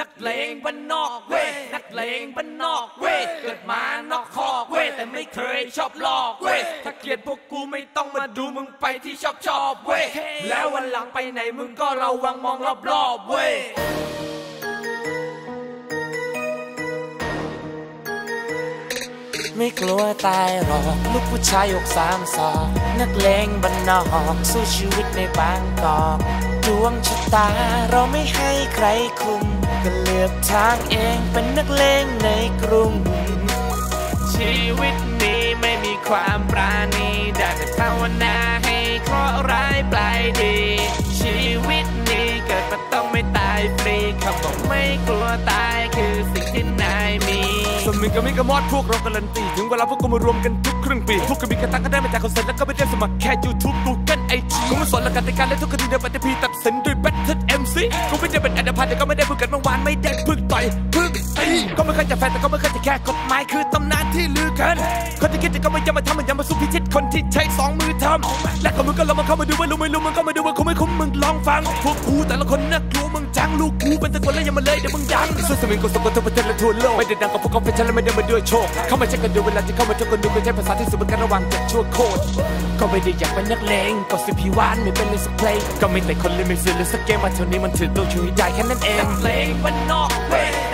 นักเลงบ้านนอกเว้ยนักเลงบ้านนอกเว้ยเกิดมานอกคอกเว้ยแต่ไม่เคยชอบลอกเว้ยถ้าเกลียดพวกกูไม่ต้องมาดูมึงไปที่ชอบชอบเว้ยแล้ววันหลังไปไหนมึงก็ระวังมองรอบๆเว้ยไม่กลัวตายหรอกลูกผู้ชายอกสามศอกนักเลงบันนอกสู้ชีวิตในบางกอกดวงชะตาเราไม่ให้ใครคุม ก็เลือกทางเองเป็นนักเลงในกรุง ชีวิตนี้ไม่มีความปราณีได้แต่ภาวนาให้เคราะห์ร้ายปลายดี ชีวิตนี้เกิดมาต้องไม่ตายฟรีคำบอกไม่กลัวตายคือสิ่งที่นายมีสมิงกับมิกกับมอดพวกเราการันตีถึงเวลาพวกกูมารวมกันทุกครึ่งปี พวกกูมีกระตังก็ได้มาจากคอนเสิร์ตแล้วก็ไม่ได้สมัครแค่ YouTube Google IG กูไม่สนหลักการในการเล่นทุกคดีในปฏิพีตัด ไม่ได้เป็นอันดับพันแต่ก็ไม่ได้พึ่งกันเมื่อวานไม่ได้พึ่งต่อยพึ่งตีก็ไม่เคยจะแฟนแต่ก็ไม่เคย แค่กฎหมายคือตำนานที่ลือกันคนที่คิดจะก็ไม่ยอมมาทำมันยอมมาสู้พิชิตคนที่ใช้สองมือทำและก็มึงก็ลองมาเข้ามาดูว่ารู้ไม่รู้มึงก็มาดูว่าคุ้มไม่คุ้มมึงลองฟังพวกกูแต่ละคนน่ากลัวมึงจังลูกกูเป็นตะกอนแล้วอยังมาเลยเดี๋ยวมึงดังส่วนสมิงกูสะกดทั่วประเทศและทั่วโลกไม่ได้ดังกับพวกเขาเป็นฉันและไม่ได้มาด้วยโชค เข้ามาเช็คกันดูเวลาที่เข้ามาเจอกันดูก็ใช้ภาษาที่สุดเหมือนกันระหว่างเจ็ดชั่วโคตรก็ไม่ได้อยากเป็นนักเลงก็สิพี่วานไม่เป็นเลยสักเพลงก็ไม่แต่คนเลยไม่ซื้อเลยสักเกมมาเท่านี้มันถือตัวช่วยได้แค่นั้นเองนักเลงบ้านนอกเว้ยนักเลง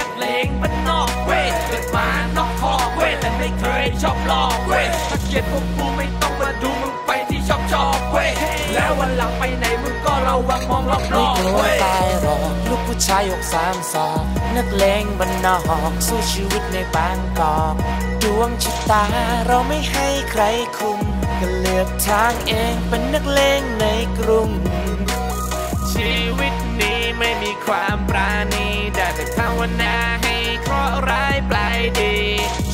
บ้านนอกเว้ยเกิดมานอกคอกเว้ยแต่ไม่เคยชอบลอกเว้ยถ้าเกลียดพวกกูไม่ต้องมาดูมึงไปที่ชอบชอบเว้ยแล้ววันหลังไปไหนมึงก็ระวังมองรอบไม่ๆกลัวเว้ยตายหรอกลูกผู้ชายอกสามศอกนักเลงบันนอกสู้ชีวิตในบางกอกดวงชะตาเราไม่ให้ใครคุมก็เลือกทางเองเป็นนักเลงในกรุงชีวิตนี้ไม่มีความปราณีได้แต่ภาวนาให้เค ราะห์ร้ายปลายดี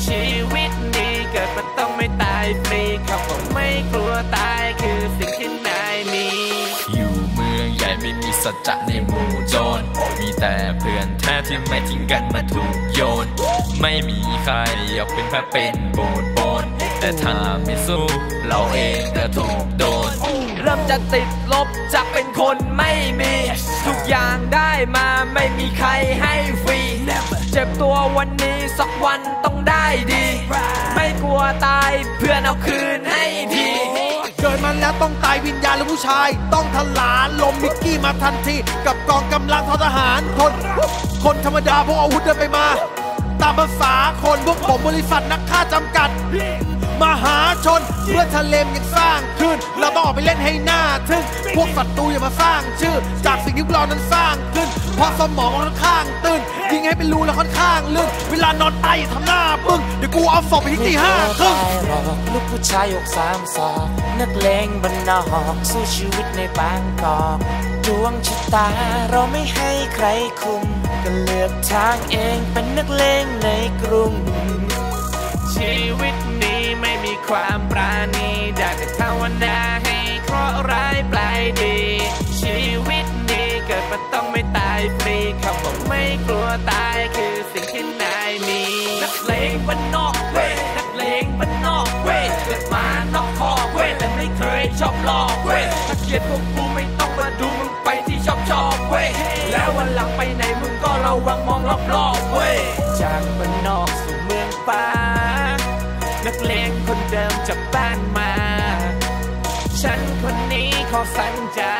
ชีวิตนี้เกิดมาต้องไม่ตายฟรีคำว่าไม่กลัวตายคือสิ่งที่นายมี อยู่เมืองใหญ่ไม่มีสัจจะในหมู่โจรมีแต่เพื่อนแท้ที่ไม่ทิ้งกันมาถูกโยน ไม่มีใครอยากเป็นแพ้เป็นโบนโบนแต่ถ้าไม่สู้เราเองก็ถูกโดน เริ่มจะติดลบจากเป็นคนไม่มี ทุกอย่างได้มาไม่มีใครให้ฟรี เจ็บตัววันนี้สักวันต้องได้ดี ไม่กลัวตายเพื่อนเอาคืนให้ทีเกิดมาแล้วต้องตายวิญญาณและผู้ชาย ต้องทลานลมมิกกี้มาทันที กับกองกำลังทหารคน คนธรรมดาพวกอาวุธเดินไปมา ตามภาษาคนพวกผมบริษัทนักฆ่าจำกัด มหาชนเมื่อทะเลมยังสร้างขึ้น เราต้องออกไปเล่นให้หน้าทึ่งพวกศัตรูอย่ามาสร้างชื่อ จากสิ่งที่เรานั้นสร้างขึ้น เพราะสมองมันค่อนข้างตื้นยิงให้เป็นรูแล้วค่อนข้างลื่นเวลานอนตายอย่าทำหน้าบึ้งเดี๋ยวกูเอาศพไปทิ้งที่ห้าครึ่งไม่กลัวตายหรอกลูกผู้ชายอกสามศอกนักเลงบันนอกสู้ชีวิตในบางกอกดวงชะตาเราไม่ให้ใครคุมก็เลือกทางเองเป็นนักเลงในกรุงชีวิตนี้ไม่มีความปรา บ้านนอกเว้ยนักเลงบ้านนอกเว้ยเกิดมานอกคอเว้ยแต่ไม่เคยชอบลอกเว้ยถ้าเกลียดพวกกูไม่ต้องมาดูมึงไปที่ชอบชอบเว้ยแล้ววันหลังไปไหนมึงก็ระวังมองรอบๆเว้ยจากบ้านนอกสู่เมืองฟ้า นักเลงคนเดิมจากบ้านมา ฉันคนนี้ขอสัญญา